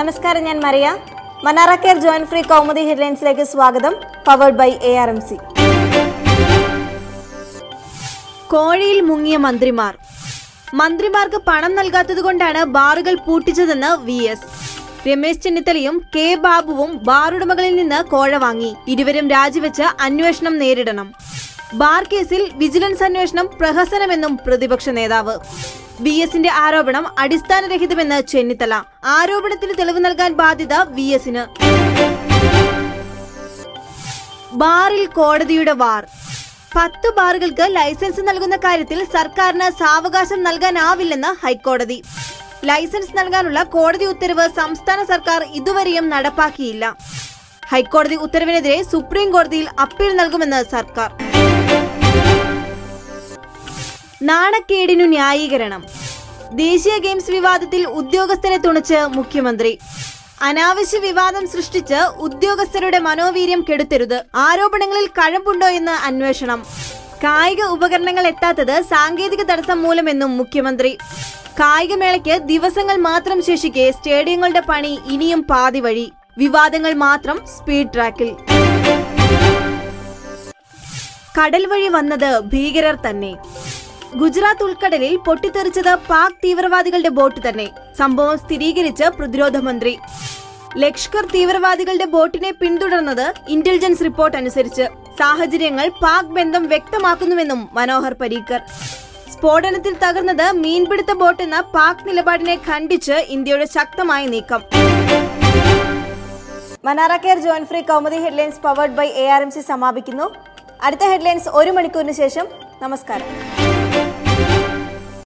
നമസ്കാരം ഞാൻ Mariya Manara care joint free Kaumudi ഹെഡ്ലൈൻസിലേക്ക് സ്വാഗതം powered by A R M C കോഴിയിൽ മുങ്ങിയ മന്ത്രിമാർ. മന്ത്രിമാർക്ക് പണം നൽകാത്തതുകൊണ്ടാണ് ബാറുകൾ പൂട്ടിച്ചതെന്ന് വി എസ് രമേശ് ചെന്നിത്തലയും കെ ബാബുവും ബാറുടമകളിൽ നിന്ന് കോഴ വാങ്ങി. ഇരുവരും രാജിവെച്ച് അന്വേഷണം നേരിടണം. ബാർ കേസിൽ വിജിലൻസ് അന്വേഷണം പ്രഹസനമെന്നും പ്രതിപക്ഷ നേതാവ്. വി എസിന്റെ ആരോപണം അടിസ്ഥാനരഹിതമെന്ന് ചെന്നിത്തല. ആരോപണത്തിന് തെളിവ് നൽകാൻ ബാധ്യത വി എസിന്. ബാറിൽ കോടതിയുടെ വാർ. പത്ത് ബാറുകൾക്ക് ലൈസൻസ് നൽകുന്ന കാര്യത്തിൽ സർക്കാരിന് സാവകാശം നൽകാനാവില്ലെന്ന് ഹൈക്കോടതി. ലൈസൻസ് നൽകാനുള്ള കോടതി ഉത്തരവ് സംസ്ഥാന സർക്കാർ ഇതുവരെയും നടപ്പാക്കിയില്ല. ഹൈക്കോടതി ഉത്തരവിനെതിരെ സുപ്രീം കോടതിയിൽ അപ്പീൽ നൽകുമെന്ന് സർക്കാർ. നാണക്കേടിനു ന്യായീകരണം. ദേശീയ ഗെയിംസ് വിവാദത്തിൽ ഉദ്യോഗസ്ഥരെ തുണച്ച് മുഖ്യമന്ത്രി. അനാവശ്യ വിവാദം സൃഷ്ടിച്ച് ഉദ്യോഗസ്ഥരുടെ മനോവീര്യം കെടുത്തരുത്. ആരോപണങ്ങളിൽ കഴമ്പുണ്ടോ എന്ന് അന്വേഷണം. കായിക ഉപകരണങ്ങൾ എത്താത്തത് സാങ്കേതിക തടസ്സം മൂലമെന്നും മുഖ്യമന്ത്രി. കായികമേളയ്ക്ക് ദിവസങ്ങൾ മാത്രം ശേഷിക്കെ സ്റ്റേഡിയങ്ങളുടെ പണി ഇനിയും പാതി വഴി. വിവാദങ്ങൾ മാത്രം സ്പീഡ് ട്രാക്കിൽ. കടൽ വഴി വന്നത് ഭീകരർ തന്നെ. ഗുജറാത്ത് ഉൾക്കടലിൽ പൊട്ടിത്തെറിച്ചത് പാക് തീവ്രവാദികളുടെ ബോട്ട് തന്നെ. സംഭവം സ്ഥിരീകരിച്ച് പ്രതിരോധ മന്ത്രി. ലഷ്കർ തീവ്രവാദികളുടെ ബോട്ടിനെ പിന്തുടർന്നത് ഇന്റലിജൻസ് റിപ്പോർട്ട് അനുസരിച്ച്. സാഹചര്യങ്ങൾ പാക് ബന്ധം വ്യക്തമാക്കുന്നുവെന്നും മനോഹർ പരീക്കർ. സ്ഫോടനത്തിൽ തകർന്നത് മീൻപിടുത്ത ബോട്ട് എന്ന പാക് നിലപാടിനെ ഖണ്ഡിച്ച് ഇന്ത്യയുടെ ശക്തമായ നീക്കം. Manara care joint free Kaumudi headlines powered by A R M C സമാപിക്കുന്നു. അടുത്ത ഹെഡ്ലൈൻസ് ഒരു മണിക്കൂറിന് ശേഷം ನಮಸ್ಕಾರ